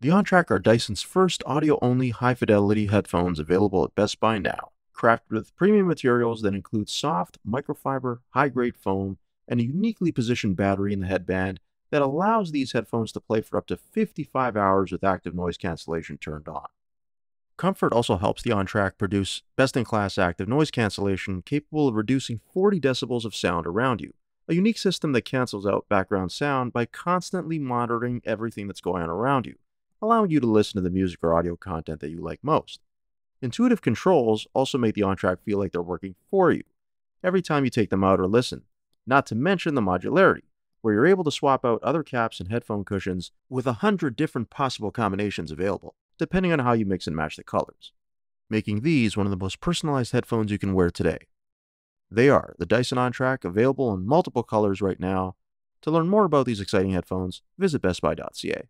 The OnTrac are Dyson's first audio-only high-fidelity headphones available at Best Buy now. Crafted with premium materials that include soft, microfiber, high-grade foam, and a uniquely positioned battery in the headband that allows these headphones to play for up to 55 hours with active noise cancellation turned on. Comfort also helps the OnTrac produce best-in-class active noise cancellation capable of reducing 40 decibels of sound around you, a unique system that cancels out background sound by constantly monitoring everything that's going on around you allowing you to listen to the music or audio content that you like most. Intuitive controls also make the OnTrac feel like they're working for you every time you take them out or listen, not to mention the modularity, where you're able to swap out other caps and headphone cushions with a hundred different possible combinations available, depending on how you mix and match the colors, making these one of the most personalized headphones you can wear today. They are the Dyson OnTrac, available in multiple colors right now. To learn more about these exciting headphones, visit bestbuy.ca.